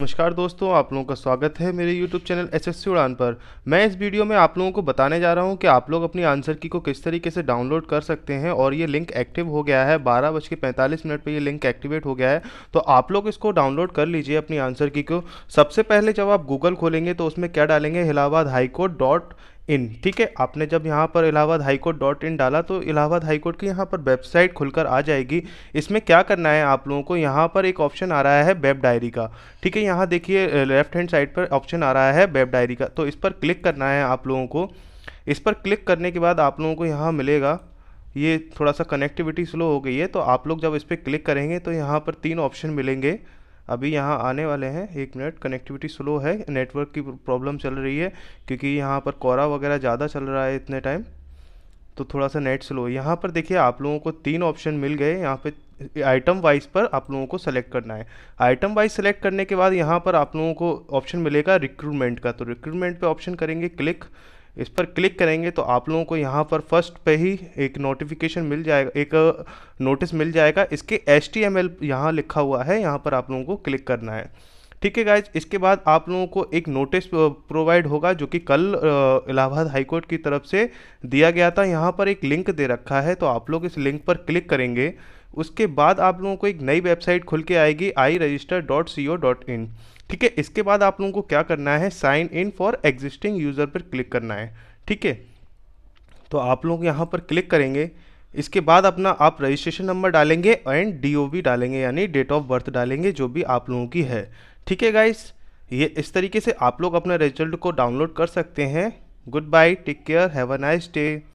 नमस्कार दोस्तों, आप लोगों का स्वागत है मेरे YouTube चैनल एस एस उड़ान पर। मैं इस वीडियो में आप लोगों को बताने जा रहा हूँ कि आप लोग अपनी आंसर की को किस तरीके से डाउनलोड कर सकते हैं और ये लिंक एक्टिव हो गया है। बारह बज के पैंतालीस मिनट पर ये लिंक एक्टिवेट हो गया है। तो आप लोग इसको डाउनलोड कर लीजिए अपनी आंसर की को। सबसे पहले जब आप गूगल खोलेंगे तो उसमें क्या डालेंगे? Allahabad high court dot in. ठीक है, आपने जब यहाँ पर इलाहाबाद हाईकोर्ट डॉट इन डाला तो इलाहाबाद हाईकोर्ट की यहाँ पर वेबसाइट खुलकर आ जाएगी। इसमें क्या करना है आप लोगों को? यहाँ पर एक ऑप्शन आ रहा है वेब डायरी का। ठीक है, यहाँ देखिए लेफ़्ट हैंड साइड पर ऑप्शन आ रहा है वेब डायरी का। तो इस पर क्लिक करना है आप लोगों को। इस पर क्लिक करने के बाद आप लोगों को यहाँ मिलेगा। ये थोड़ा सा कनेक्टिविटी स्लो हो गई है तो आप लोग जब इस पर क्लिक करेंगे तो यहाँ पर तीन ऑप्शन मिलेंगे। अभी यहाँ आने वाले हैं। एक मिनट कनेक्टिविटी स्लो है। नेटवर्क की प्रॉब्लम चल रही है, क्योंकि यहाँ पर कोरा वगैरह ज़्यादा चल रहा है इतने टाइम तो थोड़ा सा नेट स्लो यहाँ पर देखिए, आप लोगों को तीन ऑप्शन मिल गए। यहाँ पे आइटम वाइज पर आप लोगों को सेलेक्ट करना है। आइटम वाइज सेलेक्ट करने के बाद यहाँ पर आप लोगों को ऑप्शन मिलेगा रिक्रूटमेंट का। तो रिक्रूटमेंट पे ऑप्शन करेंगे क्लिक इस पर क्लिक करेंगे तो आप लोगों को यहाँ पर फ़र्स्ट पे ही एक नोटिफिकेशन मिल जाएगा, एक नोटिस मिल जाएगा। इसके एच टी एम एल यहाँ लिखा हुआ है, यहाँ पर आप लोगों को क्लिक करना है। ठीक है गाइज़ इसके बाद आप लोगों को एक नोटिस प्रोवाइड होगा जो कि कल इलाहाबाद हाईकोर्ट की तरफ़ से दिया गया था। यहाँ पर एक लिंक दे रखा है तो आप लोग इस लिंक पर क्लिक करेंगे। उसके बाद आप लोगों को एक नई वेबसाइट खुल के आएगी I register dot C O dot in ठीक है, इसके बाद आप लोगों को क्या करना है sign in for existing user पर क्लिक करना है। ठीक है तो आप लोग यहाँ पर क्लिक करेंगे, इसके बाद अपना आप रजिस्ट्रेशन नंबर डालेंगे एंड डी डालेंगे, यानी डेट ऑफ़ बर्थ डालेंगे, जो भी आप लोगों की है। ठीक है गाइस ये इस तरीके से आप लोग अपने रिज़ल्ट को डाउनलोड कर सकते हैं। Good bye take care have a nice day